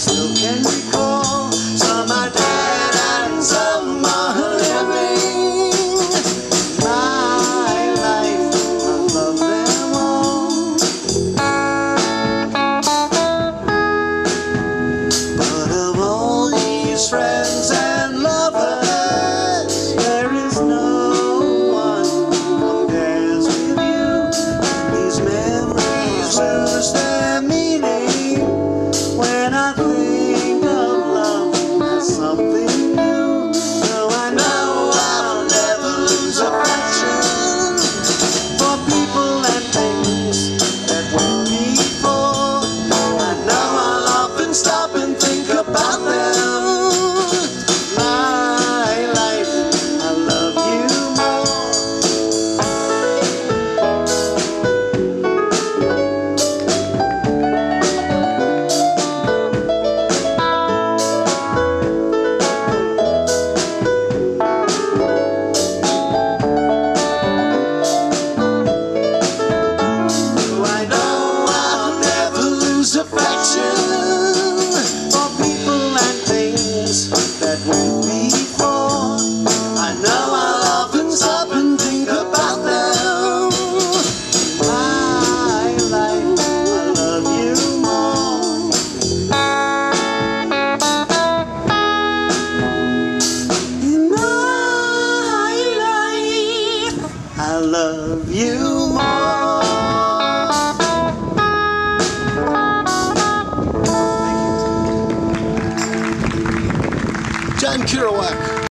still can stop and think about them. My life, I love you more. I know I'll never lose affection. Love you more. John Kerouac.